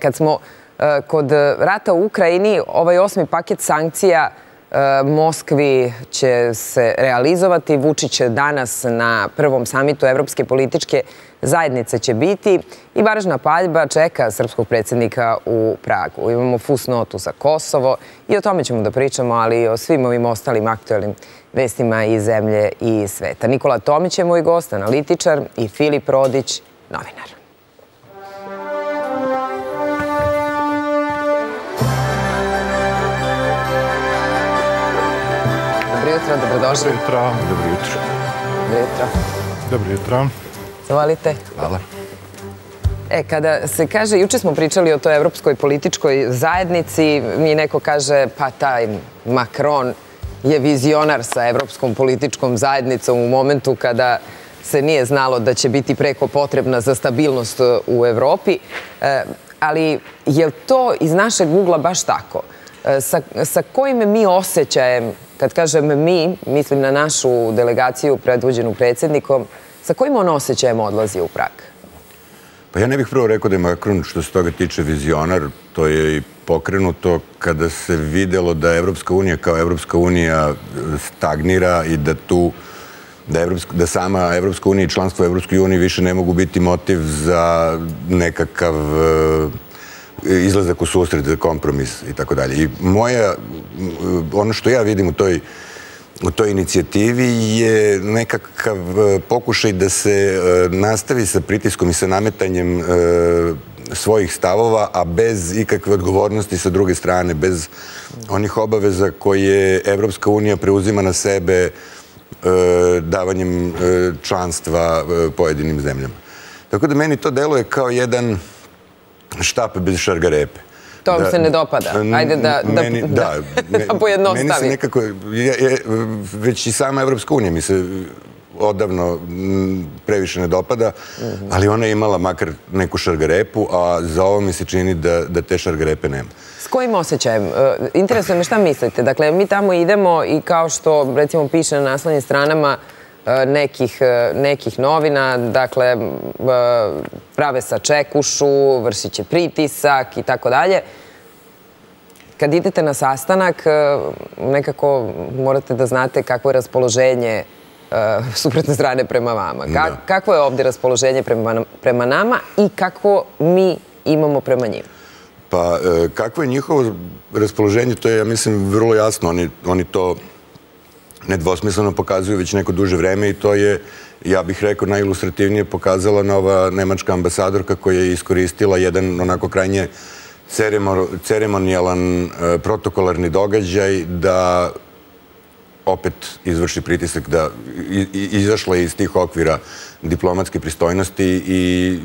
Kad smo e, kod rata u Ukrajini, ovaj osmi paket sankcija e, Moskvi će se realizovati. Vučić će danas na prvom samitu Evropske političke zajednice će biti i važna paljba čeka srpskog predsjednika u Pragu. Imamo fusnotu za Kosovo i o tome ćemo da pričamo, ali i o svim ovim ostalim aktualnim vestima iz zemlje i sveta. Nikola Tomić je moj gost, analitičar i Filip Rodić, novinar. Jutro, dobrodošli. Dobro jutro. Dobro jutro. Dobro jutro. Dobro jutro. Zavalite. Hvala. E, kada se kaže, juče smo pričali o toj evropskoj političkoj zajednici, mi neko kaže, pa taj Macron je vizionar sa evropskom političkom zajednicom u momentu kada se nije znalo da će biti preko potrebna za stabilnost u Evropi. E, ali je to iz našeg ugla baš tako? E, sa, sa kojim mi osjećajem, kad kažem mi, mislim na našu delegaciju predvođenu predsjednikom, sa kojim on osjećajem odlazi u Prag? Pa ja ne bih prvo rekao da je Macron što se toga tiče vizionar. To je i pokrenuto kada se videlo da Evropska unija kao Evropska unija e, stagnira i da tu da, Evropska, da sama Evropska unija i članstvo Evropskoj uniji više ne mogu biti motiv za nekakav uh, izlazak u susret kompromis i tako dalje. I moja, ono što ja vidim u toj u toj inicijativi je nekakav e, pokušaj da se e, nastavi sa pritiskom i sa nametanjem e, svojih stavova, a bez ikakve odgovornosti sa druge strane, bez onih obaveza koje Evropska unija preuzima na sebe davanjem članstva pojedinim zemljama. Tako da meni to deluje kao jedan štap bez šargarepe. To vam se ne dopada. Ajde da, da, meni, da, da pojednostavi. Meni se nekako, je, već i sama Evropska unija mi se odavno previše ne dopada, ali ona je imala makar neku šargarepu, a za ovo mi se čini da, da te šargarepe nema. S kojim osjećajem? E, interesuje me šta mislite. Dakle, mi tamo idemo i kao što, recimo, piše na naslovnim stranama, nekih, e, nekih novina, dakle, prave sa čekušu, vršit će pritisak i tako dalje. Kad idete na sastanak, e, nekako morate da znate kakvo je raspoloženje e, suprotne strane prema vama. Kako je ovdje raspoloženje prema nama i kako mi imamo prema njima? Pa, e, kako je njihovo raspoloženje, to je, ja mislim, vrlo jasno. Oni to nedvosmisleno pokazuju već neko duže vreme i to je, ja bih rekao, najilustrativnije pokazala nova nemačka ambasadorka koja je iskoristila jedan onako krajnje ceremonijalan e, protokolarni događaj da opet izvrši pritisak da izašla iz tih okvira diplomatske pristojnosti i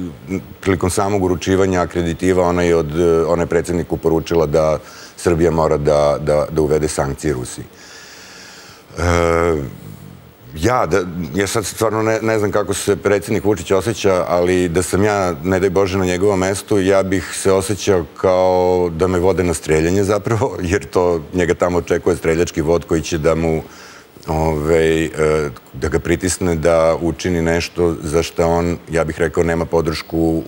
prilikom samog uručivanja akreditiva ona je od one predsjedniku poručila da Srbija mora da uvede sankcije Rusiji. E, ja, ja sad stvarno ne ne znam kako se predsjednik Vučić osjeća, ali da sam ja, ne daj Bože, na njegovom mestu, ja bih se osjećao kao da me vode na streljanje zapravo, jer to njega tamo očekuje streljački vod koji će da mu ove, da ga pritisne da učini nešto za što on, ja bih rekao, nema podršku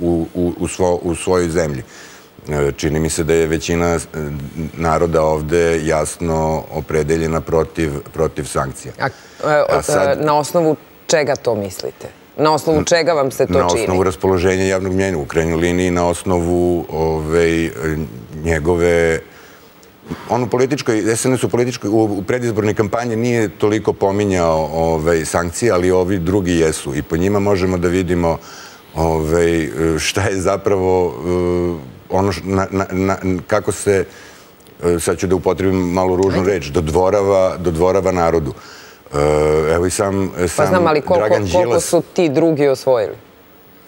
u svojoj zemlji. Čini mi se da je većina e, naroda ovde jasno opredeljena protiv sankcija. E, na osnovu čega to mislite? Na osnovu čega vam se to čini? Na osnovu raspoloženja javnog mjenja u krajnjoj liniji, na osnovu njegove... On u političkoj, SNS u političkoj, u predizbornoj kampanji nije toliko pominjao sankcije, ali ovi drugi jesu. I po njima možemo da vidimo šta je zapravo ono kako se, e, sad ću da upotrebim malo ružnu reč, dodvorava narodu. E, evo i sam Dragan Đilas... Pa znam, ali koliko su ti drugi osvojili?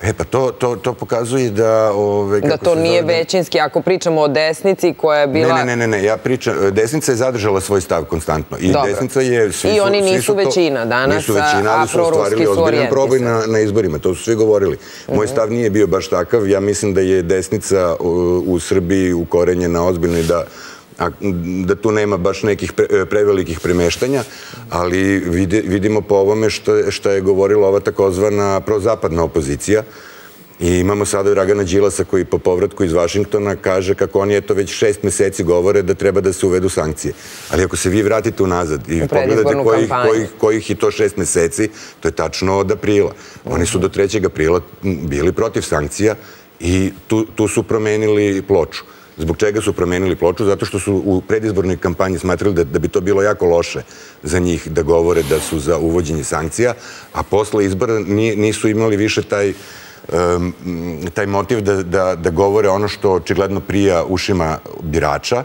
E pa to, to, to pokazuje da... Ove, da to nije većinski, ako pričamo o desnici koja je bila... Ne, ne, ne, ne, ja pričam, desnica je zadržala svoj stav konstantno. I Dobro. desnica je... Svi I oni nisu većina danas, nisu većina, ali su ostvarili ozbiljan proboj na, na izborima, to su svi govorili. Moj mhm. stav nije bio baš takav, ja mislim da je desnica u, u Srbiji ukorenjena ozbiljno i da da tu nema baš nekih prevelikih premeštanja, ali vidimo po ovome što je govorila ova takozvana prozapadna opozicija, I imamo sada Dragana Đilasa koji po povratku iz Vašingtona kaže kako oni eto već šest meseci govore da treba da se uvedu sankcije. Ali ako se vi vratite unazad i pogledate kojih, kojih, kojih i to šest meseci, to je tačno od aprila. Oni su do 3. aprila bili protiv sankcija i tu, tu su promenili ploču. Zbog čega su promenili ploču? Zato što su u predizbornoj kampanji smatrali da, da bi to bilo jako loše za njih da govore da su za uvođenje sankcija, a posle izbora nisu imali više taj taj motiv da, da, da govore ono što očigledno prija ušima birača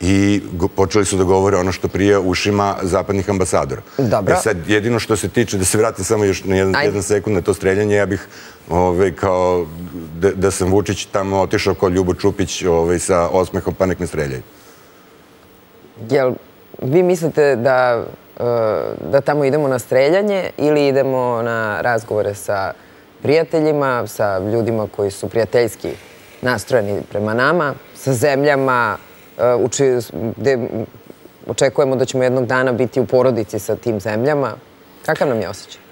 i počeli su da govore ono što prije ušima zapadnih ambasadora. Dobro. E sad, jedino što se tiče, da se vratim samo još na jedan, jedan sekund na to streljanje, ja bih ove, ovaj, kao da, sam Vučić tamo otišao kod Ljubo Čupić ovaj, sa osmehom, pa nek ne streljaju. Jel vi mislite da, e, da tamo idemo na streljanje ili idemo na razgovore sa prijateljima, sa ljudima koji su prijateljski nastrojeni prema nama, sa zemljama e, gde očekujemo da ćemo jednog dana biti u porodici sa tim zemljama. Kakav nam je osjećaj?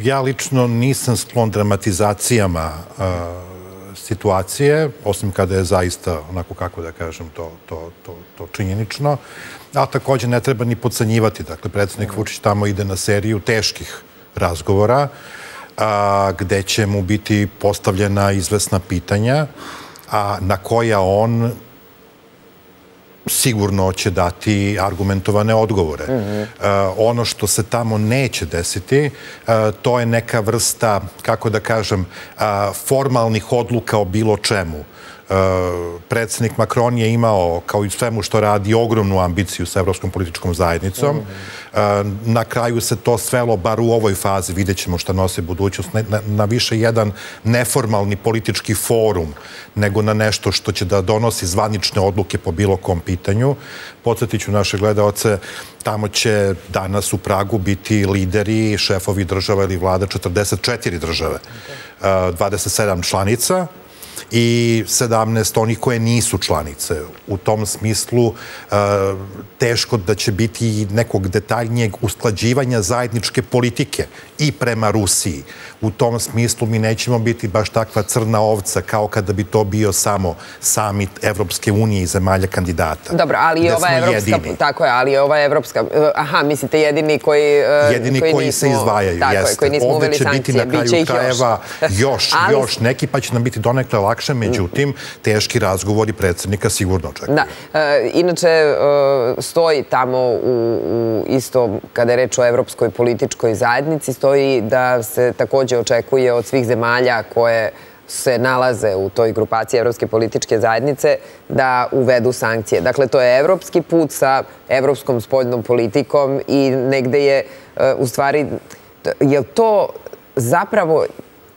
Ja lično nisam sklon dramatizacijama situacije, osim kada je zaista, onako kako da kažem, to činjenično. A također ne treba ni podsanjivati. Dakle, predsjednik Vučić tamo ide na seriju teških razgovora gde će mu biti postavljena izvesna pitanja na koja on sigurno će dati argumentovane odgovore. Mhm. Ono što se tamo neće desiti, to je neka vrsta, kako da kažem, formalnih odluka o bilo čemu. Eh, predsjednik Macron je imao, kao i svemu što radi, ogromnu ambiciju sa Evropskom političkom zajednicom. Eh, na kraju se to svelo, bar u ovoj fazi, vidjet ćemo šta nose budućnost, na više jedan neformalni politički forum, nego na nešto što će da donosi zvanične odluke po bilo kom pitanju. Podsjetit ću naše gledalce, tamo će danas u Pragu biti lideri, šefovi država ili vlada 44 države, eh, 27 članica, i 17 onih koje nisu članice. U tom smislu e, teško da će biti nekog detaljnijeg usklađivanja zajedničke politike i prema Rusiji. U tom smislu mi nećemo biti baš takva crna ovca kao kada bi to bio samo samit Evropske unije i zemalja kandidata. Dobro, ali je ova evropska... Tako je, ali je ova evropska... E, aha, mislite jedini koji... E, jedini koji se izdvajaju, jeste. Ovdje će biti na kraju krajeva još, još neki, pa će nam biti donekle lakše, međutim, teški razgovori predsjednika sigurno očekuju. Da. E, inače, e, stoji tamo u isto, kada je reč o evropskoj političkoj zajednici, stoji da se također očekuje od svih zemalja koje se nalaze u toj grupaciji Evropske političke zajednice da uvedu sankcije. Dakle, to je evropski put sa evropskom spoljnom politikom i negde je, e, u stvari, je to zapravo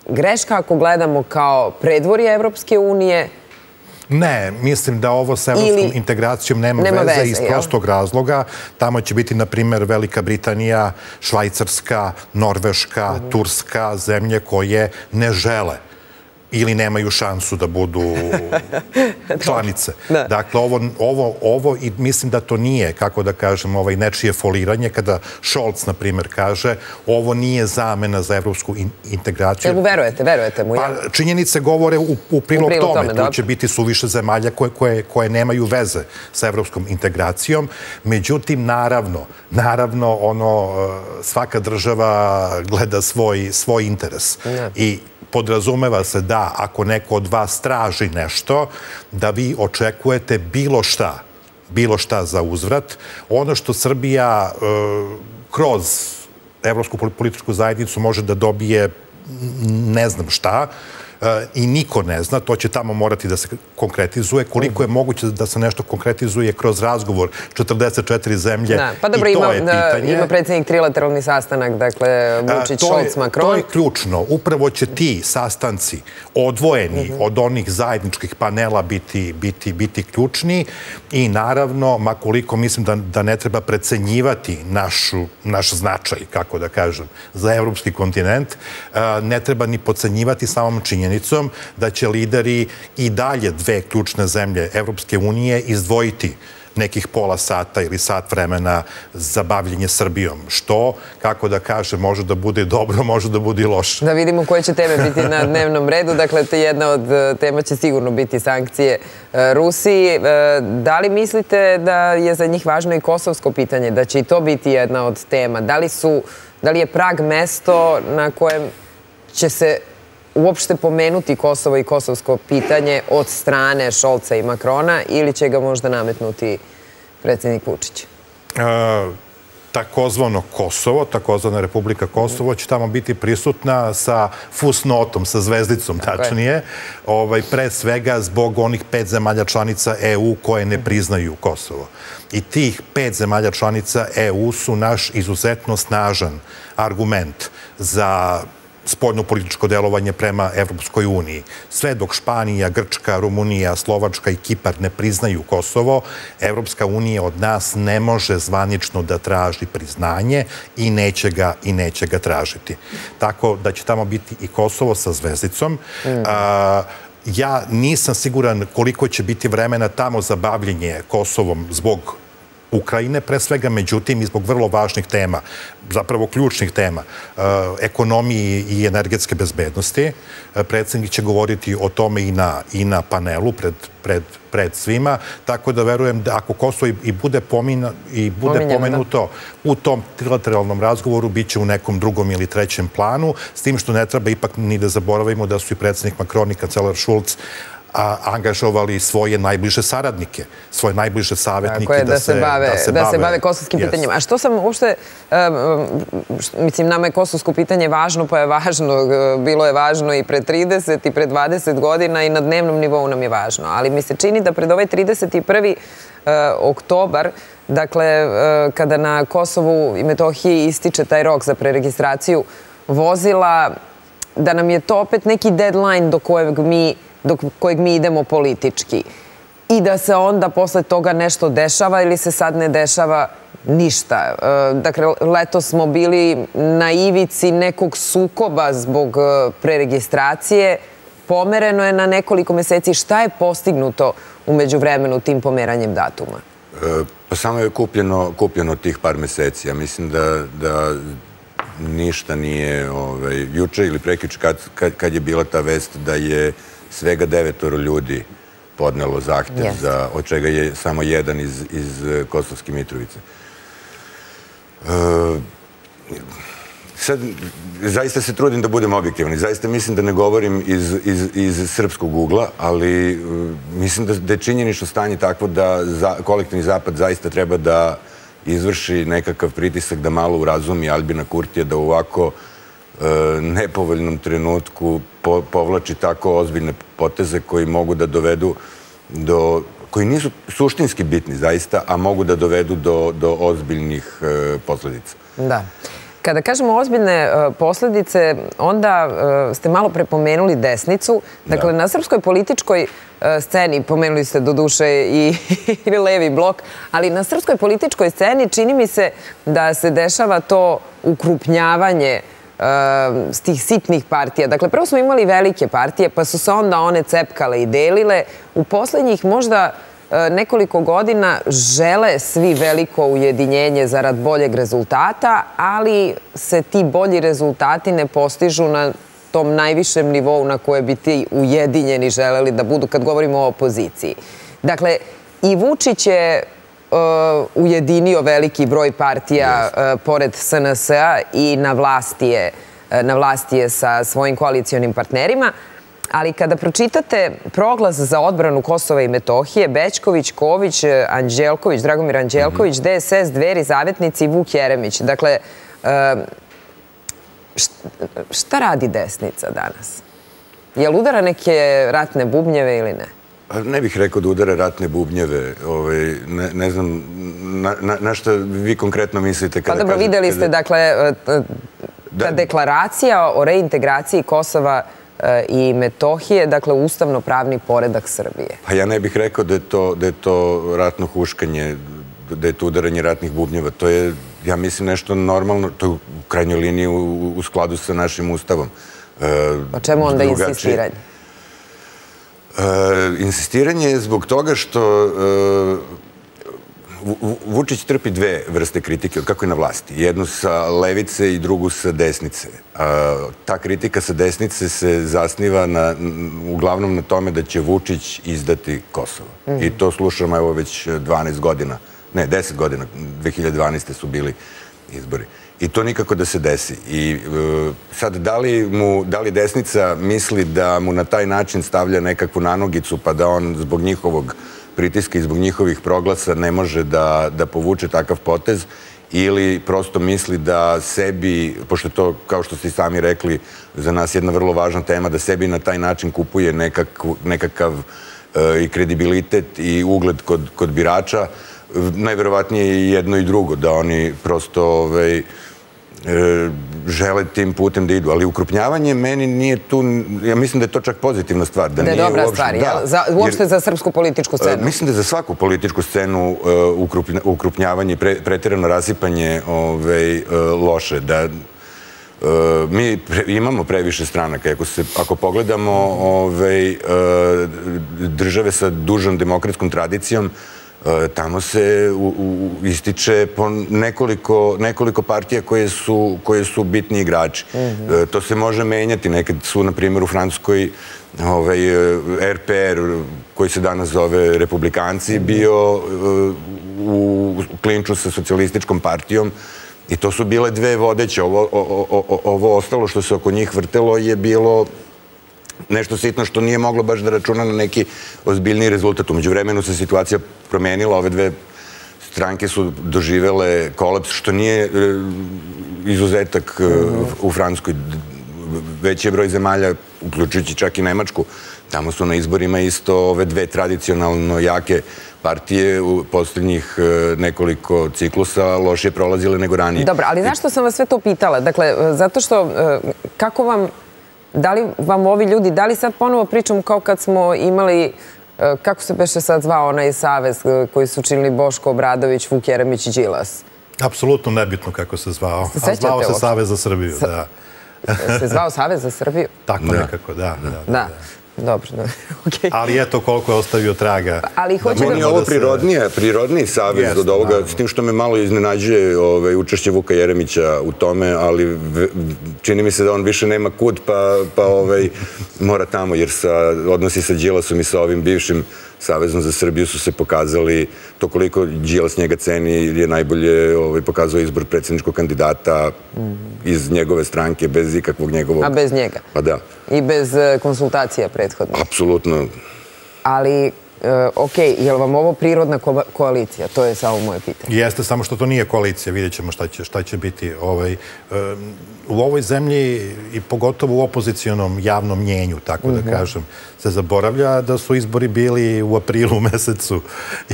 greška ako gledamo kao predvorje Evropske unije? Ne, mislim da ovo sa evropskom integracijom nema veze iz prostog razloga. Tamo će biti, na primjer, Velika Britanija, Švajcarska, Norveška, mhm. Turska, zemlje koje ne žele ili nemaju šansu da budu članice. Dakle, ovo, i mislim da to nije, kako da kažem, ovaj nečije foliranje, kada Scholz, na primjer, kaže, ovo nije zamena za evropsku integraciju. Jel mu verujete, verujete mu? Pa, činjenice govore u prilog tome. Tu će biti suviše zemalja koje nemaju veze sa evropskom integracijom. Međutim, naravno, naravno, ono, svaka država gleda svoj interes. I podrazumeva se da ako neko od vas traži nešto, da vi očekujete bilo šta, bilo šta za uzvrat. Ono što Srbija e, kroz Evropsku političku zajednicu može da dobije ne znam šta, i niko ne zna, to će tamo morati da se konkretizuje. Koliko je moguće da se nešto konkretizuje kroz razgovor 44 zemlje pa dobro, i to je pitanje. Ima predsjednik trilateralni sastanak, dakle, Vučić, Šolc, Makron. To je ključno. Upravo će ti sastanci odvojeni mhm. od onih zajedničkih panela biti ključni i naravno, makoliko mislim da ne treba precenjivati naš značaj, kako da kažem, za evropski kontinent, ne treba ni pocenjivati samom činjenju činjenicom da će lideri i dalje dve ključne zemlje Evropske unije izdvojiti nekih pola sata ili sat vremena za bavljenje Srbijom. Što, kako da kaže, može da bude dobro, može da bude loše. Da vidimo koje će teme biti na dnevnom redu. Dakle, te jedna od e, tema će sigurno biti sankcije e, Rusiji. E, da li mislite da je za njih važno i kosovsko pitanje, da će i to biti jedna od tema? Da li, su, da li je prag mesto na kojem će se uopšte pomenuti Kosovo i kosovsko pitanje od strane Šolca i Makrona ili će ga možda nametnuti predsjednik Vučić? E, takozvano Kosovo, takozvana Republika Kosovo će tamo biti prisutna sa fusnotom, sa zvezdicom, tačnije, ovaj, pre svega zbog onih pet zemalja članica EU koje ne priznaju Kosovo. I tih pet zemalja članica EU su naš izuzetno snažan argument za spoljno političko delovanje prema Evropskoj uniji. Sve dok Španija, Grčka, Rumunija, Slovačka i Kipar ne priznaju Kosovo, Evropska unija od nas ne može zvanično da traži priznanje i neće ga, i neće ga tražiti. Tako da će tamo biti i Kosovo sa zvezdicom. Mm. Ja nisam siguran koliko će biti vremena tamo za bavljenje Kosovom zbog Ukrajine, pre svega, međutim, i zbog vrlo važnih tema, zapravo ključnih tema, e, ekonomiji i energetske bezbednosti. E, predsjednik će govoriti o tome i na, i na panelu pred, pred, pred svima, tako da verujem da ako Kosovo i bude, pomina, i bude pomenuto u tom trilateralnom razgovoru, bit će u nekom drugom ili trećem planu, s tim što ne treba ipak ni da zaboravimo da su i predsjednik Macron i kancelar Angažovali svoje najbliže saradnike, svoje najbliže savjetnike da se bave da se bave kosovskim pitanjima. A što sam uopšte, mislim, nama je kosovsko pitanje važno, pa je važno, bilo je važno i pre 30 i pre 20 godina i na dnevnom nivou nam je važno. Ali mi se čini da pred ovaj 31. E, oktobar, dakle, e, kada na Kosovu i Metohiji ističe taj rok za preregistraciju vozila, da nam je to opet neki deadline do kojeg mi do kojeg mi idemo politički. I da se onda posle toga nešto dešava ili se sad ne dešava ništa. E, dakle, leto smo bili na ivici nekog sukoba zbog e, preregistracije. Pomereno je na nekoliko meseci. Šta je postignuto umeđu vremenu tim pomeranjem datuma? E, pa samo je kupljeno tih par meseci. Ja mislim da ništa nije ovaj, juče ili prekič kad je bila ta vest da je svega devetoro ljudi podnelo zahtjev, od čega je samo jedan iz Kosovske Mitrovice. E, sad, zaista se trudim da budem objektivni. Zaista mislim da ne govorim iz srpskog ugla, ali e, mislim da je činjenično stanje takvo da kolektivni zapad zaista treba da izvrši nekakav pritisak da malo urazumi Albina Kurtija da ovako E, nepovoljnom trenutku povlači tako ozbiljne poteze koji mogu da dovedu do koji nisu suštinski bitni zaista, a mogu da dovedu do ozbiljnih e, posledica. Da. Kada kažemo ozbiljne e, posledice, onda ste malo prepomenuli desnicu. Dakle, na srpskoj političkoj sceni, pomenuli ste do duše i levi blok, ali na srpskoj političkoj sceni čini mi se da se dešava to ukrupnjavanje Ehm, s tih sitnih partija. Dakle, prvo smo imali velike partije, pa su se onda one cepkale i delile. U poslednjih možda e, nekoliko godina žele svi veliko ujedinjenje zarad boljeg rezultata, ali se ti bolji rezultati ne postižu na tom najvišem nivou na koje bi ti ujedinjeni želeli da budu kad govorimo o opoziciji. Dakle, i Vučić je ujedinio veliki broj partija uh, pored SNS-a i na vlasti je sa svojim koalicijonim partnerima. Ali kada pročitate proglas za odbranu Kosova i Metohije, Bećković, Ković, Anđelković, Dragomir Anđelković, mhm. DSS, Dveri, Zavetnici i Vuk Jeremić. Dakle, uh, šta radi desnica danas? Je li udara neke ratne bubnjeve ili ne? Ne bih rekao da udara ratne bubnjeve. Ovaj, ne znam na što vi konkretno mislite kada. Pa dobro, videli ste, dakle, e, ta deklaracija o reintegraciji Kosova e, i Metohije, dakle, ustavno-pravni poredak Srbije. Pa ja ne bih rekao da je to ratno huškanje, da je to udaranje ratnih bubnjeva. To je, ja mislim, nešto normalno, to je u krajnjoj liniji u skladu sa našim ustavom. Pa čemu onda drugačije. insistiranje? E, insistiranje je zbog toga što e, Vu- Vu- Vučić trpi dve vrste kritike od kako je na vlasti. Jednu sa levice i drugu sa desnice. A, ta kritika sa desnice se zasniva na, uglavnom na tome da će Vučić izdati Kosovo. I to slušamo evo već 12 godina. Ne, 10 godina. 2012. su bili izbori. I to nikako da se desi. I e, sad, da li, mu, da li desnica misli da mu na taj način stavlja nekakvu nanogicu, pa da on zbog njihovog pritiska i zbog njihovih proglasa ne može da, da povuče takav potez, ili prosto misli da sebi, pošto je to, kao što ste i sami rekli, za nas jedna vrlo važna tema, da sebi na taj način kupuje nekakv, nekakav e, i kredibilitet i ugled kod, kod birača, najverovatnije je i jedno i drugo, da oni prosto ovaj, e, žele tim putem da idu. Ali ukrupnjavanje meni nije tu, ja mislim da je to čak pozitivna stvar. Da, Da je nije dobra uopšte- stvar, da, jel? Za, uopšte jer- za srpsku političku E, scenu. Mislim da je za svaku političku scenu e, ukrupnja- ukrupnjavanje, pre, pretjerano rasipanje ovaj, loše. Da, mi pre, imamo previše stranaka. Ako, se, ako pogledamo ovaj, države sa dužom demokratskom tradicijom, tamo se u, u, ističe po nekoliko, nekoliko partija koje su, koje su bitni igrači. E, to se može menjati. Nekad su, na primjer, u Francuskoj ovaj, e, RPR, koji se danas zove Republikanci, bio e, u klinču sa socijalističkom partijom i to su bile dve vodeće. Ovo, o- o- o- ovo ostalo što se oko njih vrtelo je bilo nešto sitno što nije moglo baš da računa na neki ozbiljni rezultat. Umeđu vremenu se situacija promenila, ove dve stranke su doživele kolaps, što nije e, izuzetak e, u Francuskoj. Veći je broj zemalja, uključujući čak i Nemačku, tamo su na izborima isto ove dve tradicionalno jake partije u posljednjih e, nekoliko ciklusa lošije prolazile nego ranije. Dobro, ali zašto sam vas sve to pitala? Dakle, zato što, kako vam, da li vam ovi ljudi, da li sad ponovo pričam kao kad smo imali, e, kako se beše sad zvao onaj savez e, koji su činili Boško Obradović, Vuk Jeremić i Đilas? Apsolutno nebitno kako se zvao. Se A zvao se? Savez za Srbiju, da. Se zvao Savez za Srbiju? Tako nekako, da. da. Da, dobro, da. okej. Ali eto koliko je ostavio traga. Ali Meni je da... ovo da se- prirodnije, prirodniji savez Jeste, od ovoga, naravno. s tim što me malo iznenađuje ovaj, učešće Vuka Jeremića u tome, ali v- čini mi se da on više nema kud, pa, pa ovaj, mora tamo, jer sa, odnosi sa Đilasom i sa ovim bivšim Savezom za Srbiju su se pokazali, to koliko Đilas njega ceni je najbolje ovaj, pokazao izbor predsjedničkog kandidata iz njegove stranke, bez ikakvog njegovog... A bez njega? Pa da, I bez e, konsultacija prethodno. apsolutno. Ali, e, okej, je li vam ovo prirodna ko- koalicija? To je samo moje pitanje. Jeste, samo što to nije koalicija, vidjet ćemo šta će, šta će biti. Ovaj, u ovoj zemlji i pogotovo u opozicijonom javnom mnjenju, tako da kažem, se zaboravlja da su izbori bili u aprilu mesecu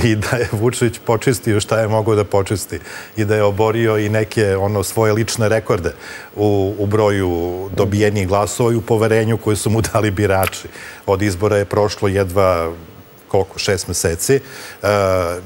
i da je Vučić počistio šta je mogao da počisti i da je oborio i neke ono svoje lične rekorde u, u broju dobijenih glasova i u poverenju koje su mu dali birači. Od izbora je prošlo jedva koliko, šest meseci. E,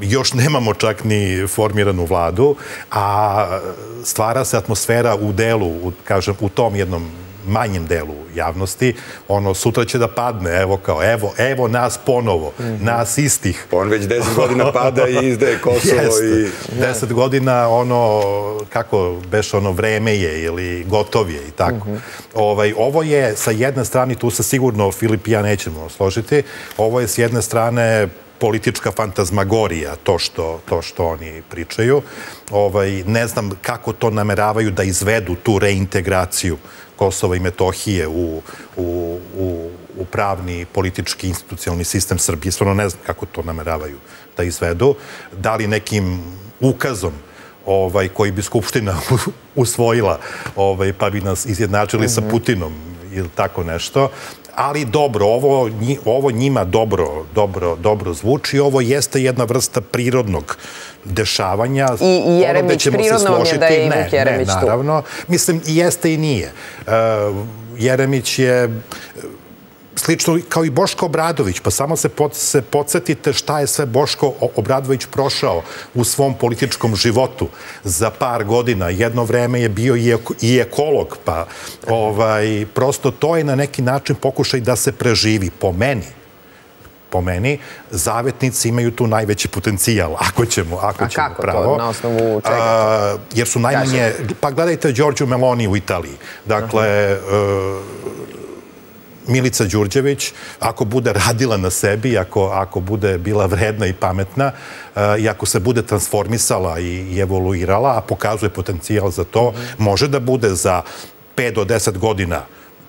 još nemamo čak ni formiranu vladu, a stvara se atmosfera u delu, u, kažem, u tom jednom manjem delu javnosti, ono, sutra će da padne, evo kao, evo, evo nas ponovo, nas istih. On već deset godina pada i izdaje Kosovo Jeste. i... Deset godina, ono, kako beš ono, vreme je ili gotov je i tako. ovaj, ovo je sa jedne strane, tu se sigurno Filip i ja nećemo složiti, ovo je s jedne strane politička fantazmagorija, to što, to što oni pričaju. Ovaj, ne znam kako to nameravaju da izvedu tu reintegraciju Kosova i Metohije u, u, u, u pravni, politički, institucionalni sistem Srbije. Stvarno ne znam kako to nameravaju da izvedu. Da li nekim ukazom ovaj, koji bi Skupština usvojila, ovaj, pa bi nas izjednačili sa Putinom ili tako nešto. Ali dobro, ovo, ovo njima dobro, dobro, dobro zvuči. Ovo jeste jedna vrsta prirodnog dešavanja. I- Ono Jeremić, ćemo prirodno vam je da je Vuk Jeremić ne, tu. naravno. Mislim, i jeste i nije. Uh, Jeremić je slično kao i Boško Obradović, pa samo se, pod, se podsjetite šta je sve Boško Obradović prošao u svom političkom životu za par godina. Jedno vreme je bio i, i ekolog, pa ovaj, prosto to je na neki način pokušaj da se preživi po meni po meni, zavetnici imaju tu najveći potencijal, ako ćemo, ako A ćemo kako pravo. to, na osnovu čega? A, jer su najmanje, pa gledajte Đorđu Meloni u Italiji. Dakle, uh, Milica Đurđević, ako bude radila na sebi, ako, ako bude bila vredna i pametna, uh, i ako se bude transformisala i, i evoluirala, a pokazuje potencijal za to, može da bude za 5 do 10 godina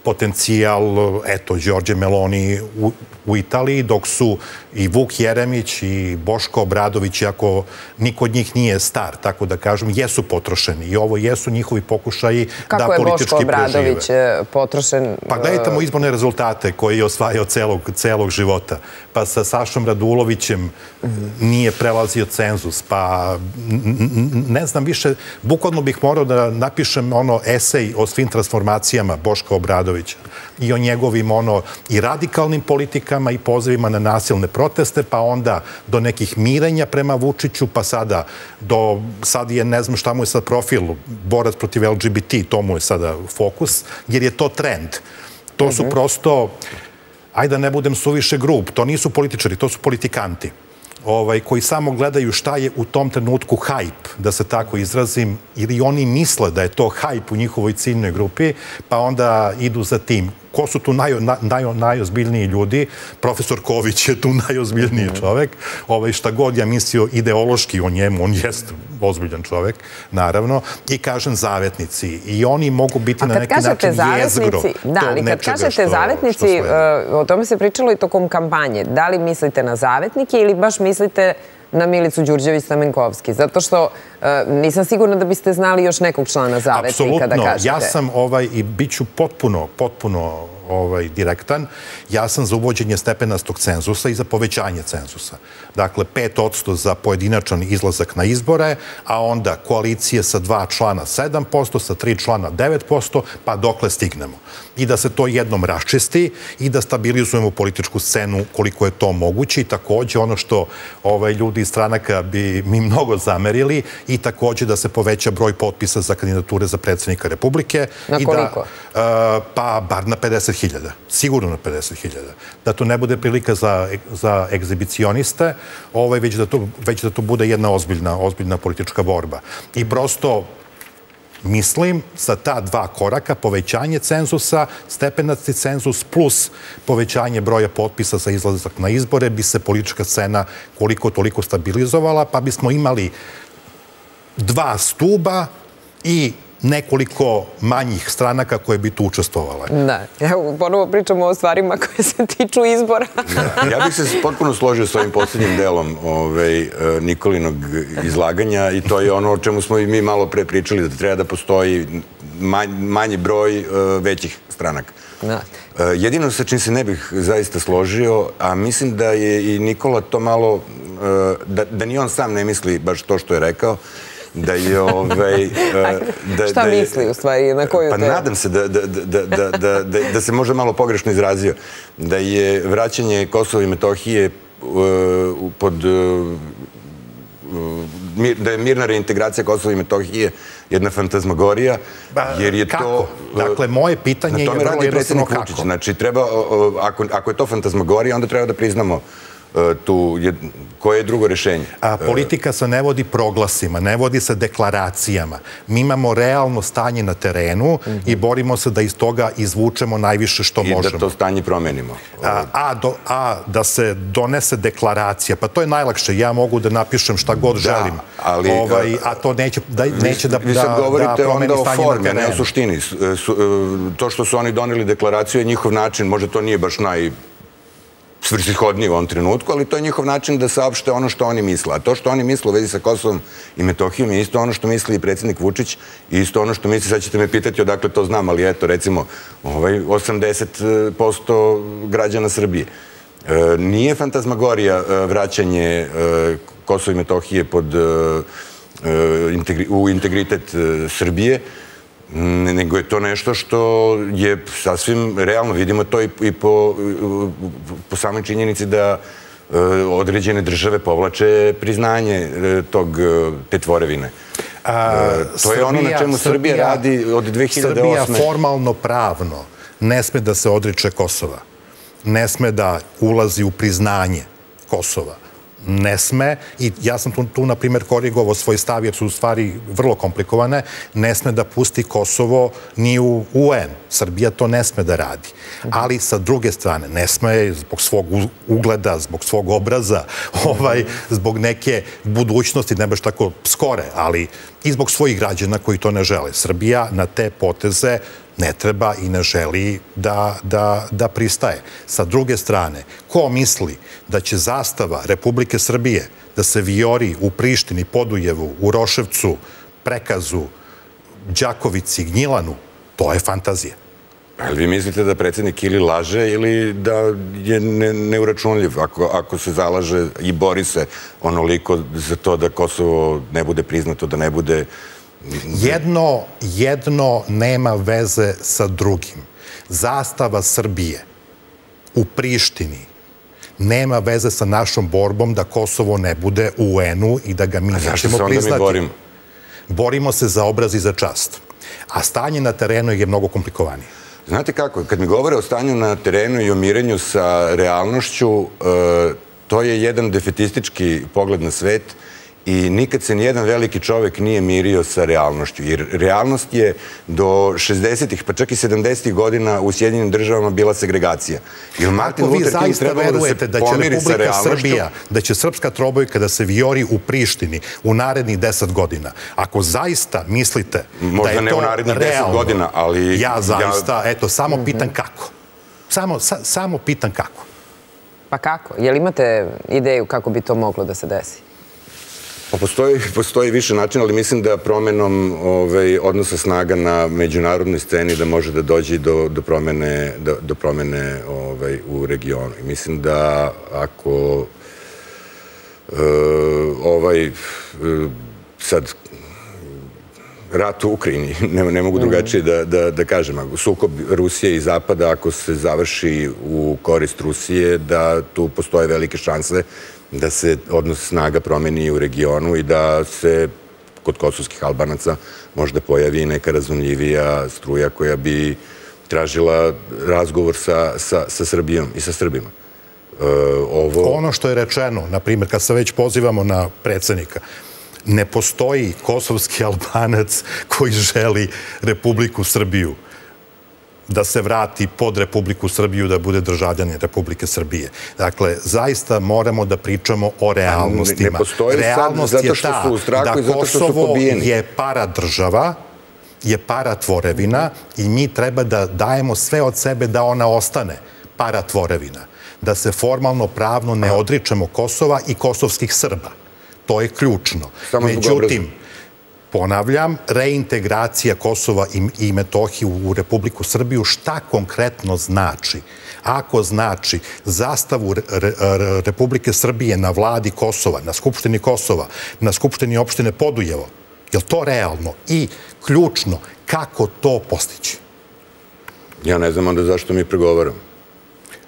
potencijal, eto, Đorđe Meloni u, u Italiji, dok su i Vuk Jeremić i Boško Obradović, ako niko od njih nije star, tako da kažem, jesu potrošeni. I ovo jesu njihovi pokušaji da politički prežive. Kako je Boško Obradović e, potrošen? Pa gledajte mu izborne rezultate koje je osvajao celog, celog života. Pa sa Sašom Radulovićem nije prelazio cenzus. Pa ne znam više, bukvalno bih morao da napišem ono esej o svim transformacijama Boška Obradovića i o njegovim ono i radikalnim politikama i pozivima na nasilne proteste, pa onda do nekih mirenja prema Vučiću, pa sada do, sad je, ne znam šta mu je sad profil, borac protiv LGBT, to mu je sada fokus, jer je to trend. To su prosto, ajde da ne budem suviše grub, to nisu političari, to su politikanti ovaj, koji samo gledaju šta je u tom trenutku hajp, da se tako izrazim, ili oni misle da je to hajp u njihovoj ciljnoj grupi, pa onda idu za tim ko su tu naj, naj, najozbiljniji ljudi. Profesor Ković je tu najozbiljniji čovek. Ovaj, šta god ja mislio ideološki o njemu, on jest ozbiljan čovek, naravno. I kažem zavetnici. I oni mogu biti na neki način jezgro. Da, ali kad kažete što, zavetnici, što o tome se pričalo i tokom kampanje. Da li mislite na zavetnike ili baš mislite na Milicu Đurđević-Stamenkovski? Zato što nisam sigurna da biste znali još nekog člana zavetnika da kažete. Ja sam ovaj, i bit ću potpuno, potpuno ovaj, direktan, ja sam za uvođenje stepenastog cenzusa i za povećanje cenzusa. Dakle, 5% za pojedinačan izlazak na izbore, a onda koalicije sa dva člana 7%, sa tri člana 9%, pa dokle stignemo. I da se to jednom raščisti i da stabilizujemo političku scenu koliko je to moguće i takođe ono što ovaj, ljudi iz stranaka bi mi mnogo zamerili i takođe da se poveća broj potpisa za kandidature za predsjednika Republike. Na koliko? I da, uh, pa bar na 50.000. Sigurno na 50.000. Da to ne bude prilika za, za egzibicioniste, ovaj, već, da to, već da to bude jedna ozbiljna, ozbiljna politička borba. I prosto mislim sa ta dva koraka, povećanje cenzusa, stepenasti cenzus plus povećanje broja potpisa za izlazak na izbore, bi se politička scena koliko toliko stabilizovala, pa bismo imali dva stuba i nekoliko manjih stranaka koje bi tu učestvovale. Da, evo, ponovo pričamo o stvarima koje se tiču izbora. ja bih se potpuno složio s ovim posljednjim delom ovaj, e, Nikolinog izlaganja i to je ono o čemu smo i mi malo pre pričali, da treba da postoji manji broj e, većih stranaka. Da. E, jedino sa čim se ne bih zaista složio, a mislim da je i Nikola to malo, da, da ni on sam ne misli baš to što je rekao, da je ovaj... Da, Šta misli u stvari, na koju Pa nadam se da, da, da, da, da, da, da se možda malo pogrešno izrazio. Da je vraćanje Kosova i Metohije pod da je mirna reintegracija Kosova i Metohije jedna fantazmagorija, jer je kako? to... Dakle, moje pitanje je vrlo jednostavno kako. Znači, treba, ako, ako je to fantazmagorija, onda treba da priznamo E, koje je drugo rešenje? A, politika se ne vodi proglasima, ne vodi se deklaracijama. Mi imamo realno stanje na terenu i borimo se da iz toga izvučemo najviše što možemo. I da to stanje promenimo. A, a, do, a da se donese deklaracija, pa to je najlakše. Ja mogu da napišem šta god da, želim. Ali, ovaj, a to neće da, neće da, vi, da, govorite da promeni stanje forme, na terenu. ne o suštini. Su, e, to što su oni doneli deklaraciju je njihov način, možda to nije baš naj svrsishodniji u ovom trenutku, ali to je njihov način da saopšte ono što oni misle. A to što oni misle u vezi sa Kosovom i Metohijom je isto ono što misli i predsjednik Vučić i isto ono što misli, sad ćete me pitati odakle to znam, ali eto, recimo, ovaj 80% građana Srbije. E, nije fantazmagorija e, vraćanje e, Kosova i Metohije pod, e, e, u integritet e, Srbije, nego je to nešto što je sasvim realno. Vidimo to i po, po samoj činjenici da e, određene države povlače priznanje e, tog, e, te tvorevine. A, to je ono na čemu Srbija, radi od 2008. Srbija formalno pravno ne sme da se odriče Kosova. Ne sme da ulazi u priznanje Kosova ne sme, i ja sam tu, tu na primjer, korigovo svoj stav, jer su u stvari vrlo komplikovane, ne sme da pusti Kosovo ni u UN. Srbija to ne sme da radi. Ali, sa druge strane, ne sme zbog svog ugleda, zbog svog obraza, ovaj, zbog neke budućnosti, ne baš tako skore, ali i zbog svojih građana koji to ne žele. Srbija na te poteze ne treba i ne želi da, da, da pristaje. Sa druge strane, ko misli da će zastava Republike Srbije da se viori u Prištini, Podujevu, u Roševcu, Prekazu, Đakovici, Gnjilanu, to je fantazija. Ali vi mislite da predsjednik ili laže ili da je neuračunljiv ako, ako se zalaže i bori se onoliko za to da Kosovo ne bude priznato, da ne bude Jedno, jedno nema veze sa drugim. Zastava Srbije u Prištini nema veze sa našom borbom da Kosovo ne bude u UN-u i da ga mi nećemo priznati. Zašto se onda mi borimo? Borimo se za obraz i za čast. A stanje na terenu je mnogo komplikovanije. Znate kako, kad mi govore o stanju na terenu i o mirenju sa realnošću, e, to je jedan defetistički pogled na svet i nikad se nijedan veliki čovek nije mirio sa realnošću. Jer realnost je do 60-ih, pa čak i 70-ih godina u Sjedinjenim državama bila segregacija. Jer Martin vi zaista verujete da, će Republika Srbija, da će srpska trobojka da se viori u Prištini u narednih 10 godina, ako zaista mislite da je to realno, godina, ali... Ja zaista, eto, samo mhm. pitan kako. Samo, samo pitan kako. Pa kako? Jel imate ideju kako bi to moglo da se desi? Pa postoji, postoji više načina, ali mislim da promenom ovaj, odnosa snaga na međunarodnoj sceni da može da dođe do, do promene, do, do promene ovaj, u regionu. I mislim da ako uh, ovaj uh, sad rat u Ukrajini, ne, ne mogu drugačije da, da, da kažem, sukob Rusije i Zapada, ako se završi u korist Rusije, da tu postoje velike šanse da se odnos snaga promeni u regionu i da se kod kosovskih albanaca možda pojavi neka razumljivija struja koja bi tražila razgovor sa, sa, sa Srbijom i sa Srbima. E, ovo... Ono što je rečeno, na primjer, kad se već pozivamo na predsednika, ne postoji kosovski albanac koji želi Republiku Srbiju da se vrati pod Republiku Srbiju, da bude državljanin Republike Srbije. Dakle, zaista moramo da pričamo o realnostima. Ne postoji Realnost sad zato što su u strahu i zato što su pobijeni. Kosovo je para država, je para tvorevina i mi treba da dajemo sve od sebe da ona ostane para tvorevina. Da se formalno pravno ne odričemo Kosova i kosovskih Srba. To je ključno. Međutim, ponavljam, reintegracija Kosova i Metohije u Republiku Srbiju, šta konkretno znači? Ako znači zastavu Republike Srbije na vladi Kosova, na Skupštini Kosova, na Skupštini opštine Podujevo, je li to realno i ključno kako to postići? Ja ne znam onda zašto mi pregovaramo.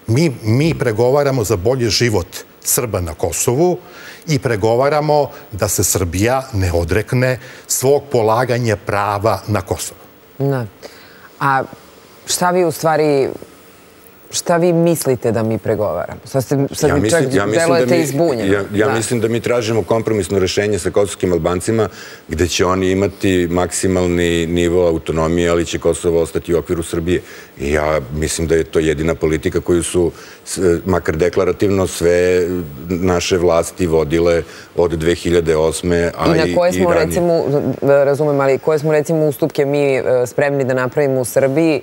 Mi, mi pregovaramo za bolji život Srba na Kosovu, i pregovaramo da se Srbija ne odrekne svog polaganja prava na Kosovo. Da. A šta vi u stvari šta vi mislite da mi pregovaramo? Sad, ste, sad ja mi čak ja delujete izbunjeno. Ja, ja mislim da mi tražimo kompromisno rešenje sa kosovskim Albancima gde će oni imati maksimalni nivo autonomije, ali će Kosovo ostati u okviru Srbije. I ja mislim da je to jedina politika koju su, makar deklarativno, sve naše vlasti vodile od 2008. A i, na koje smo, recimo, razumem, ali koje smo, recimo, ustupke mi e, spremni da napravimo u Srbiji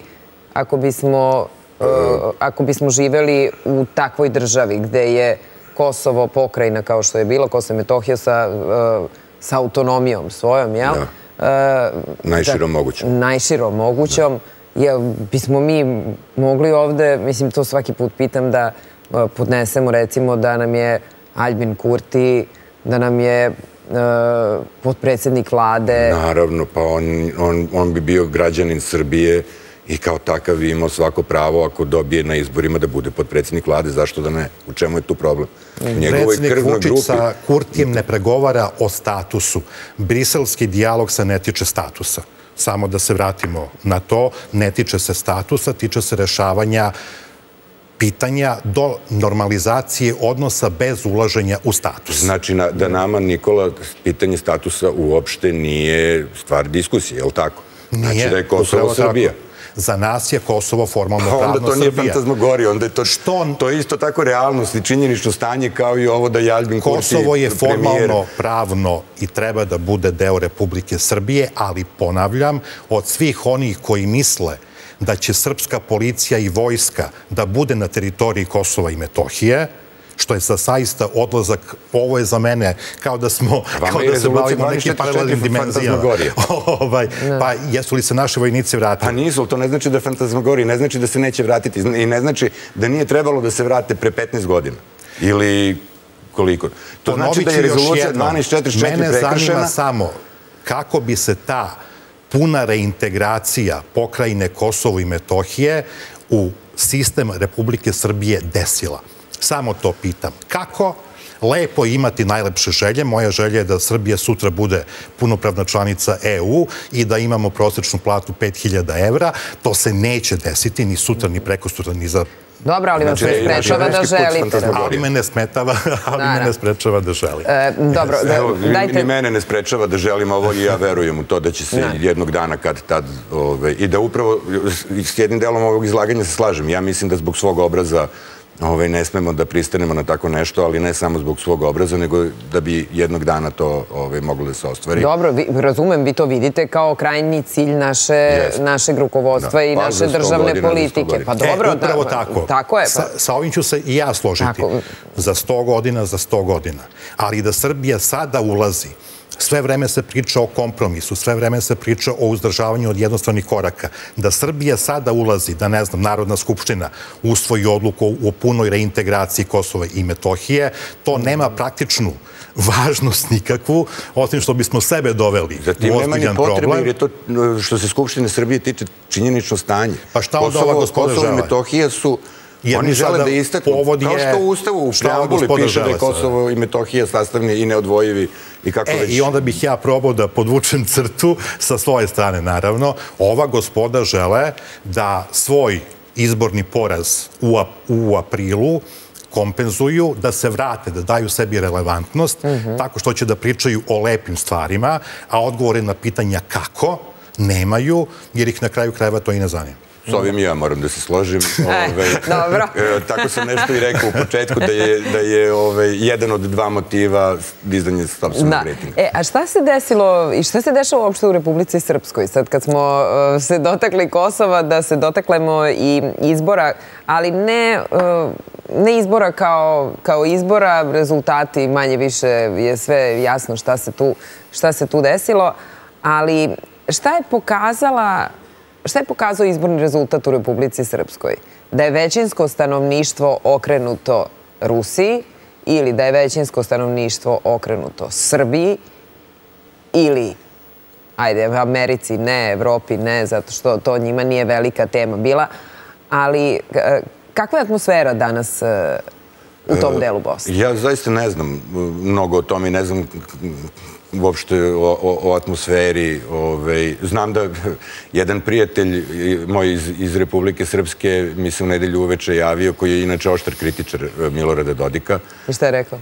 ako bismo ako bismo živeli u takvoj državi gde je Kosovo pokrajina kao što je bilo, Kosovo i Metohija sa, uh, sa autonomijom svojom, jel? Da. Uh, najširom mogućom. Najširom mogućom. Jel bismo mi mogli ovde, mislim to svaki put pitam, da podnesemo recimo da nam je Albin Kurti, da nam je podpredsjednik vlade. Naravno, pa on bi bio građanin Srbije i kao takav imao svako pravo ako dobije na izborima da bude podpredsjednik vlade. Zašto da ne? U čemu je tu problem? Predsjednik Vučić sa Kurtijem ne pregovara o statusu. Briselski dijalog se ne tiče statusa. Samo da se vratimo na to, ne tiče se statusa, tiče se rešavanja pitanja do normalizacije odnosa bez ulaženja u status. Znači da nama, Nikola, pitanje statusa uopšte nije stvar diskusije, je li tako? Nije. Znači da je Kosovo Srbija. Za nas je Kosovo formalno pravno Srbija. Onda to nije fantazmogorija, onda je to, to je isto tako realnost i činjenično stanje kao i ovo da Jaljbin Kurti Kosovo je formalno pravno i treba da bude deo Republike Srbije, ali ponavljam, od svih onih koji misle da će srpska policija i vojska da bude na teritoriji Kosova i Metohije, što je sa saista odlazak, ovo je za mene kao da smo, kao da se bavimo nekim paralelnim dimenzijama. Ovaj, pa jesu li se naše vojnici vratili? Pa nisu, to ne znači da je ne znači da se neće vratiti i ne znači da nije trebalo da se vrate pre 15 godina. Ili koliko? To znači da je rezolucija 1244 prekršena. Mene zanima samo kako bi se ta puna reintegracija pokrajine Kosovo i Metohije u sistem Republike Srbije desila. Samo to pitam. Kako? Lepo imati najlepše želje. Moja želja je da Srbija sutra bude punopravna članica EU i da imamo prosečnu platu 5000 evra. To se neće desiti ni sutra, ni preko sutra, ni za Dobro, ali vas ne sprečava da želite. Ali me ne smetava, ali me ne sprečava da želim. Dobro, dajte... Ni mene ne sprečava da želim ovo i ja verujem u to da će se jednog dana kad tad... I da upravo s jednim delom ovog izlaganja se slažem. Ja mislim da zbog svog obraza Ne smemo da pristanemo na tako nešto, ali ne samo zbog svog obraza, nego da bi jednog dana to ovaj, moglo da se ostvari. Dobro, razumem, vi to vidite kao krajni cilj našeg rukovodstva i pa, naše državne politike. Pa dobro, upravo tako. Tako je. Sa ovim ću se i ja složiti. Za sto godina, za sto godina. Ali da Srbija sada ulazi sve vreme se priča o kompromisu, sve vreme se priča o uzdržavanju od jednostavnih koraka. Da Srbija sada ulazi, da ne znam, Narodna skupština usvoji odluku o punoj reintegraciji Kosova i Metohije, to nema praktičnu važnost nikakvu, osim što bismo sebe doveli u ozbiljan problem. Zatim nema ni potrebe, jer je to što se Skupštine Srbije tiče činjenično stanje. Pa šta od ova gospoda žele? Kosovo i Metohija su Oni žele da istaknu, kao što u Ustavu u preambuli piše da je Kosovo i Metohija sastavni i neodvojivi i kako e, već... I onda bih ja probao da podvučem crtu sa svoje strane, naravno. Ova gospoda žele da svoj izborni poraz u aprilu kompenzuju, da se vrate, da daju sebi relevantnost, mhm. tako što će da pričaju o lepim stvarima, a odgovore na pitanja kako nemaju, jer ih na kraju krajeva to i ne zanima. S ovim ja moram da se složim. E, dobro. E, tako sam nešto i rekao u početku da je jedan od dva motiva dizanje sobstvenog ratinga. E, a šta se desilo i šta se dešava uopšte u Republici Srpskoj? Sad kad smo e, se dotakli Kosova, da se dotaklemo i izbora, ali ne izbora kao izbora, rezultati manje više je sve jasno šta se tu desilo, ali šta je pokazala Šta je pokazao izborni rezultat u Republici Srpskoj? Da je većinsko stanovništvo okrenuto Rusiji ili da je većinsko stanovništvo okrenuto Srbiji ili, ajde, Americi ne, Evropi ne, zato što to njima nije velika tema bila, ali kakva je atmosfera danas e, u tom e, delu Bosne? Ja zaista ne znam mnogo o tome i ne znam uopšte o atmosferi. Ovaj, znam da jedan prijatelj moj iz Republike Srpske mi se u nedelju uveče javio, koji je inače oštar kritičar eh, Milorada Dodika. I šta je rekao?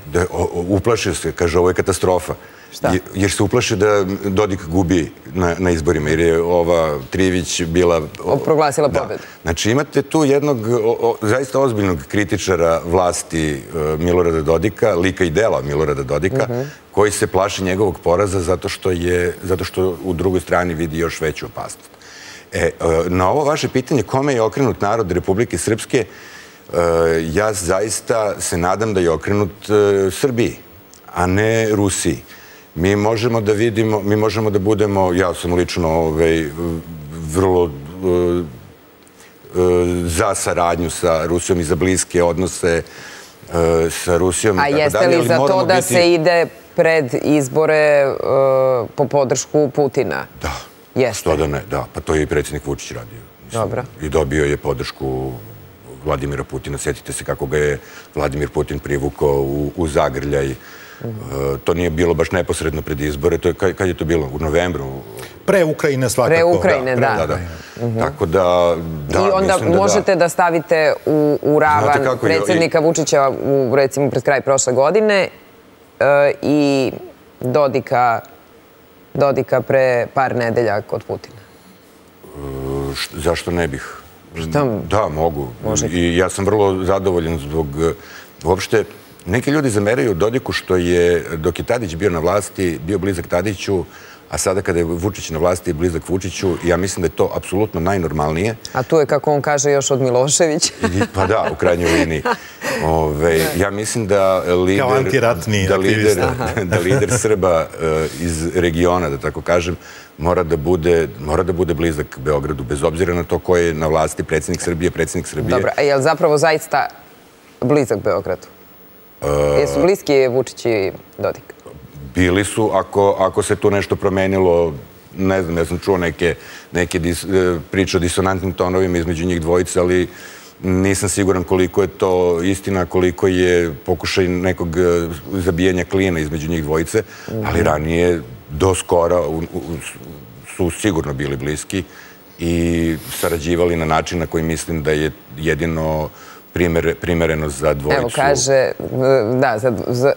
Uplašio se, kaže, ovo je katastrofa. Šta? Jer se uplaše da Dodik gubi na izborima, jer je ova Trivić bila... Proglasila pobedu. Znači imate tu jednog zaista ozbiljnog kritičara vlasti e, Milorada Dodika, lika i dela Milorada Dodika, mhm. koji se plaši njegovog poraza zato što u drugoj strani vidi još veću opasnost. E, e, na ovo vaše pitanje, kome je okrenut narod Republike Srpske, ja zaista se nadam da je okrenut Srbiji, a ne Rusiji mi možemo da vidimo, mi možemo da budemo, ja sam lično ovaj, vrlo eh, za saradnju sa Rusijom i za bliske odnose eh, sa Rusijom. A jeste li za to da se ide pred izbore po podršku Putina. Da. Jeste. Što da ne, da. Pa to je i predsjednik Vučić radio. Dobro. I dobio je podršku Vladimira Putina. Sjetite se kako ga je Vladimir Putin privukao u Zagrljaj. To nije bilo baš neposredno pred izbore. Kad je to bilo? U novembru? Pre Ukrajine svakako. Pre Ukrajine, da. Mhm. Tako da... I onda možete da stavite u ravan predsjednika Vučića u, recimo, pred kraj prošle godine e, i Dodika Dodika pre par nedelja kod Putina? Zašto ne bih? Da, mogu. I ja sam vrlo zadovoljen zbog uopšte Neki ljudi zameraju Dodiku što je, dok je Tadić bio na vlasti, bio blizak Tadiću, a sada kada je Vučić na vlasti je blizak Vučiću, ja mislim da je to apsolutno najnormalnije. A tu je, kako on kaže, još od Miloševića. Pa da, u krajnjoj liniji. Ja mislim da lider... Kao antiratni aktivista. Da lider Srba eh, iz regiona, da tako kažem, mora da bude, mora da bude blizak Beogradu, bez obzira na to ko je na vlasti, predsjednik Srbije, predsjednik Srbije. Dobro, a je li zapravo zaista blizak Beogradu? Jesu bliski Vučić i Dodik? Bili su, ako se tu nešto promenilo, ne znam, ja sam čuo neke e, priče o disonantnim tonovima između njih dvojice, ali nisam siguran koliko je to istina, koliko je pokušaj nekog e, zabijanja klijena između njih dvojice, ali ranije, do skora, su sigurno bili bliski i sarađivali na način na koji mislim da je jedino primereno za dvojicu... Evo, kaže, da,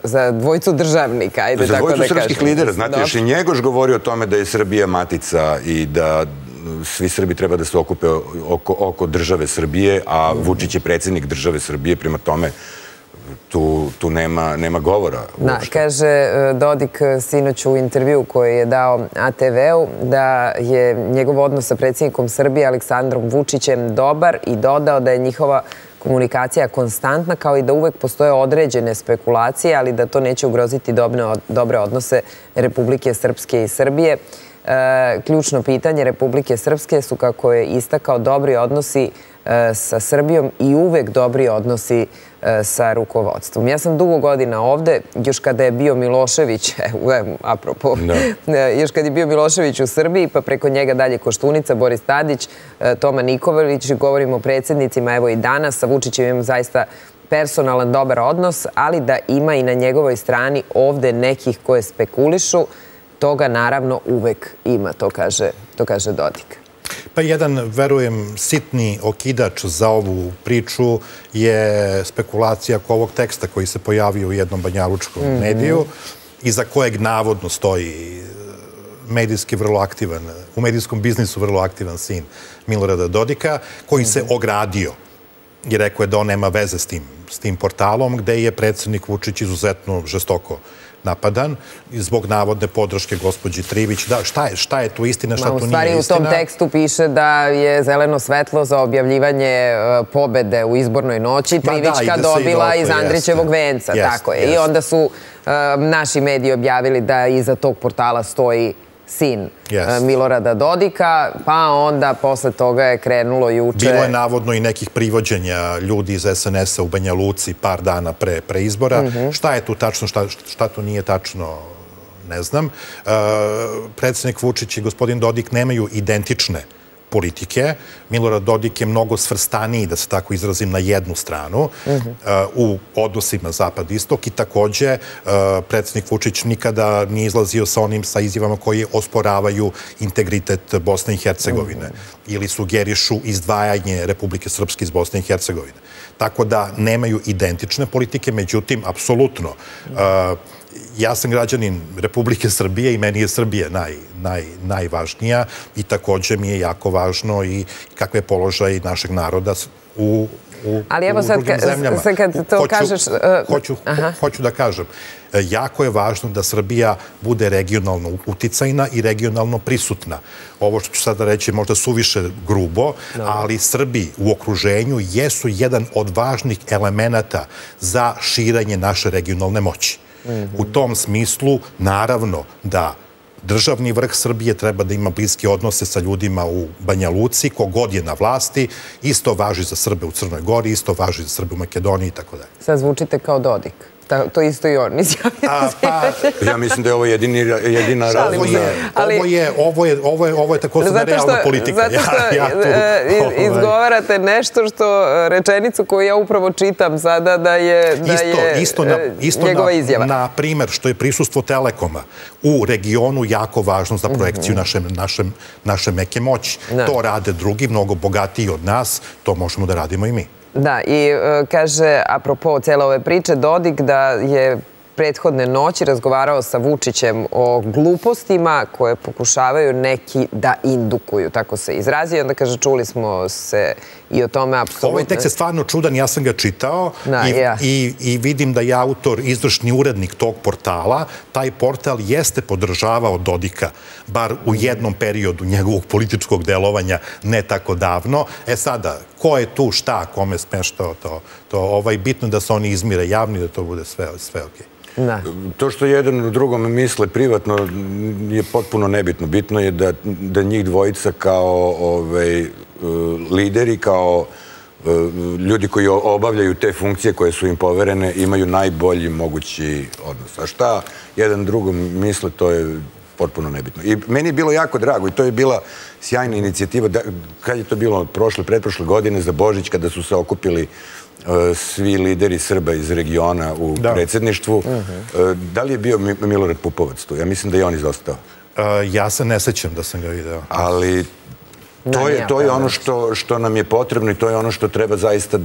za dvojicu državnika, ajde tako da kažem. Za dvojicu srpskih lidera. Znate, još i Njegoš govori o tome da je Srbija matica i da svi Srbi treba da se okupe oko države Srbije, a Vučić je predsjednik države Srbije, prema tome tu nema govora. Kaže e, Dodik sinoć u intervju koji je dao ATV-u da je njegov odnos sa predsjednikom Srbije Aleksandrom Vučićem dobar i dodao da je njihova komunikacija konstantna, kao i da uvek postoje određene spekulacije, ali da to neće ugroziti dobre odnose Republike Srpske i Srbije. E, ključno pitanje Republike Srpske su, kako je istakao, dobri odnosi e, sa Srbijom i uvek dobri odnosi e, sa rukovodstvom. Ja sam dugo godina ovde, još kada je bio Milošević, apropo, još kada je bio Milošević u Srbiji, pa preko njega dalje Koštunica, Boris Tadić, Toma Niković, govorimo o predsjednicima, evo i danas, sa Vučićem imamo zaista personalan dobar odnos, ali da ima i na njegovoj strani ovde nekih koje spekulišu, toga naravno uvek ima, to kaže Dodik. Pa jedan, verujem, sitni okidač za ovu priču je spekulacija oko ovog teksta koji se pojavio u jednom banjalučkom mhm. mediju i za kojeg navodno stoji medijski vrlo aktivan, u medijskom biznisu vrlo aktivan sin Milorada Dodika, koji se mhm. ogradio i rekao je da on nema veze s tim portalom, gde je predsjednik Vučić izuzetno žestoko napadan zbog navodne podrške gospođi Trivić. Šta je tu istina, šta tu nije istina? U stvari u tom tekstu piše da je zeleno svetlo za objavljivanje e, pobede u izbornoj noći Trivićka dobila iz Andrićevog venca. I onda su e, naši mediji objavili da iza tog portala stoji sin e, Milorada Dodika, pa onda posle toga je krenulo juče... Bilo je navodno i nekih privođenja ljudi iz SNS-a u Banja Luci par dana pre izbora. Mhm. Šta je tu tačno, šta tu nije tačno, ne znam. E, Predsednik Vučić i gospodin Dodik nemaju identične politike. Milorad Dodik je mnogo svrstaniji, da se tako izrazim, na jednu stranu u odnosima Zapad-Istok i takođe predsjednik Vučić nikada nije izlazio sa onim sa izjavama koji osporavaju integritet Bosne i Hercegovine ili sugerišu izdvajanje Republike Srpske iz Bosne i Hercegovine. Tako da nemaju identične politike, međutim, apsolutno, ja sam građanin Republike Srbije i meni je Srbije najvažnija i također mi je jako važno i kakve je položaj našeg naroda u Ali evo sad kad to kažeš... Uh, hoću da kažem, jako je važno da Srbija bude regionalno uticajna i regionalno prisutna. Ovo što ću sada reći možda suviše grubo, ali Srbi u okruženju jesu jedan od važnih elemenata za širanje naše regionalne moći. U tom smislu, naravno, da državni vrh Srbije treba da ima bliske odnose sa ljudima u Banja Luci, kogod je na vlasti, isto važi za Srbe u Crnoj Gori, isto važi za Srbe u Makedoniji i tako dalje. Sad zvučite kao Dodik to isto i on izjavio. Pa, ja mislim da je ovo jedini, jedina razlog. Ovo je, ovo je, ovo je, ovo je tako sada realna politika. Zato što ja, tu, ovaj. izgovarate nešto što rečenicu koju ja upravo čitam sada da je, da isto, je isto na, isto njegova na, izjava. Na primer, što je prisustvo Telekoma u regionu jako važno za projekciju mm -hmm. naše, naše, naše meke moći. To rade drugi, mnogo bogatiji od nas, to možemo da radimo i mi. Da, i e, kaže, apropo cijela ove priče, Dodik da je prethodne noći razgovarao sa Vučićem o glupostima koje pokušavaju neki da indukuju, tako se izrazi. Onda kaže, čuli smo se i o tome apsolutno. Ovaj tekst je stvarno čudan, ja sam ga čitao i vidim da je autor izvršni urednik tog portala. Taj portal jeste podržavao Dodika, bar u jednom periodu njegovog političkog delovanja, ne tako davno. E sada, ko je tu, šta, kome smeštao to? Ovaj, bitno da se oni izmire javni, da to bude sve okej. To što jedan u drugom misle privatno je potpuno nebitno. Bitno je da njih dvojica kao ovaj, e, lideri, kao e, ljudi koji obavljaju te funkcije koje su im poverene, imaju najbolji mogući odnos. A šta jedan drugom misle, to je potpuno nebitno. I meni je bilo jako drago i to je bila sjajna inicijativa. Kad je to bilo prošle, pretprošle godine za Božić, kada su se okupili svi lideri Srba iz regiona u predsjedništvu. E, da li je bio Milorad Pupovac tu? Ja mislim da je on izostao. E, ja se ne sećam da sam ga video. Ali to je ono što nam je potrebno i to je ono što treba zaista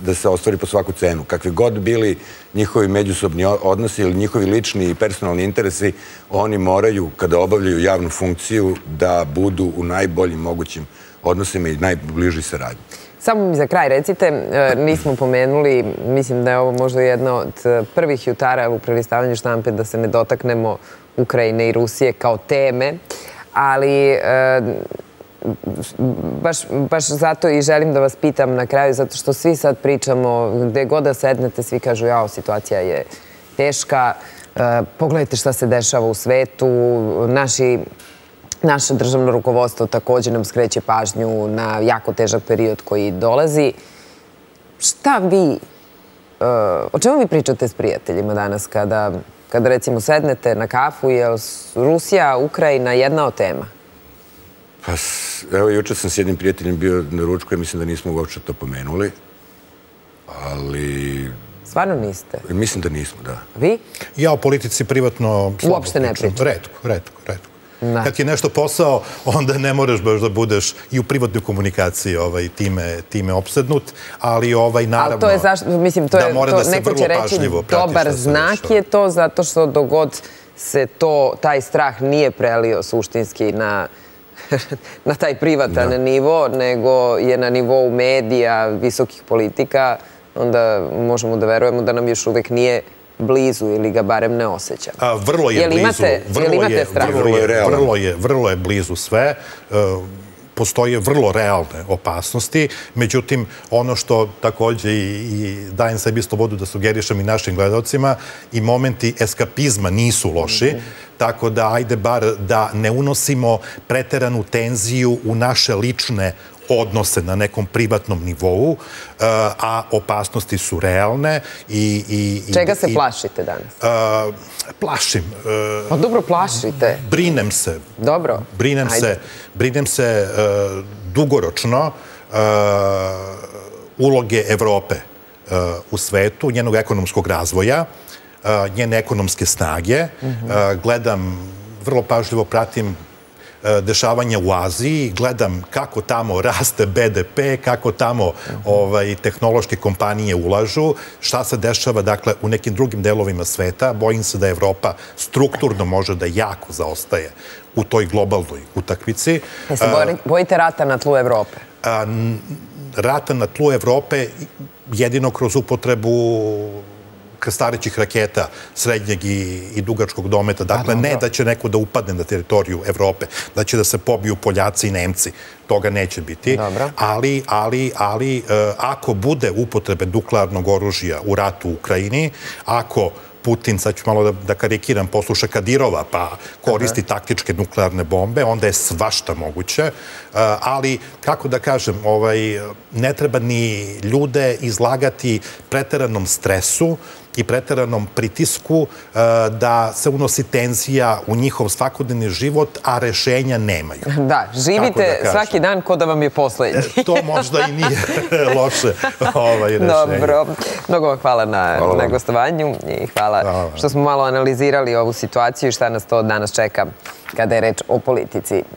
da se ostvari po svaku cenu. Kakvi god bili njihovi međusobni odnosi ili njihovi lični i personalni interesi, oni moraju, kada obavljaju javnu funkciju, da budu u najboljim mogućim odnosima i najbliži saradnji. Samo mi za kraj recite, e, nismo pomenuli, mislim da je ovo možda jedna od e, prvih jutara u prelistavanju štampe da se ne dotaknemo Ukrajine i Rusije kao teme, ali e, baš zato i želim da vas pitam na kraju, zato što svi sad pričamo, gde god da sednete, svi kažu, jao, situacija je teška, e, pogledajte šta se dešava u svetu, naši Naše državno rukovodstvo također nam skreće pažnju na jako težak period koji dolazi. Šta vi, eh, o čemu vi pričate s prijateljima danas kada, kada recimo sednete na kafu? Je Rusija, Ukrajina jedna od tema? Pa, evo, jučer sam s jednim prijateljem bio na ručku i mislim da nismo uopće to pomenuli. Ali... Stvarno niste? Mislim da nismo, da. Vi? Ja o politici privatno... Uopšte ne pričam? Redko, redko, redko. Kad je nešto posao, onda ne moraš baš da budeš i u privatnoj komunikaciji ovaj, time obsednut, ali ovaj, naravno, to je zašto, mislim, to je, mora da se vrlo pažljivo prati. Dobar znak je to, zato što dogod se to, taj strah nije prelio suštinski na na taj privatan nivo, nego je na nivou medija, visokih politika, onda možemo da verujemo da nam još uvek nije blizu ili ga barem ne osjećam. Vrlo je blizu. Jel imate strah? Vrlo je blizu sve. E, postoje vrlo realne opasnosti. Međutim, ono što također i dajem sebi slobodu da sugerišem i našim gledalcima, i momenti eskapizma nisu loši, tako da ajde bar da ne unosimo preteranu tenziju u naše lične odnose na nekom privatnom nivou, eh, a opasnosti su realne. Čega se plašite danas? Eh, plašim. Eh, pa dobro, plašite. Brinem se. Dobro. Brinem se. Brinem se dugoročno uloge Evrope u svetu, njenog ekonomskog razvoja, njene ekonomske snage. Mhm. Gledam, vrlo pažljivo pratim dešavanja u Aziji, gledam kako tamo raste BDP, kako tamo ovaj, tehnološke kompanije ulažu, šta se dešava dakle, u nekim drugim delovima sveta. Bojim se da Evropa strukturno može da jako zaostaje u toj globalnoj utakvici. Jeste bojite rata na tlu Evrope? Rata na tlu Evrope jedino kroz upotrebu krstarećih raketa srednjeg i dugačkog dometa. Dakle, ne da će neko da upadne na teritoriju Evrope, da će da se pobiju Poljaci i Nemci. Toga neće biti. Ali, ali, ali, e, ako bude upotrebe nuklearnog oružja u ratu u Ukrajini, ako Putin, sad ću malo da, da karikiram, posluša Kadirova, pa koristi taktičke nuklearne bombe, onda je svašta moguće. E, ali, kako da kažem, ovaj, ne treba ni ljude izlagati preteranom stresu, i preteranom pritisku e, da se unosi tenzija u njihov svakodnevni život, a rešenja nemaju. Da, živite svaki dan ko da vam je poslednji. E, to možda i nije loše ovaj rešenje. Dobro. Mnogo vam hvala na, na gostovanju i hvala što smo malo analizirali ovu situaciju i šta nas to danas čeka kada je reč o politici.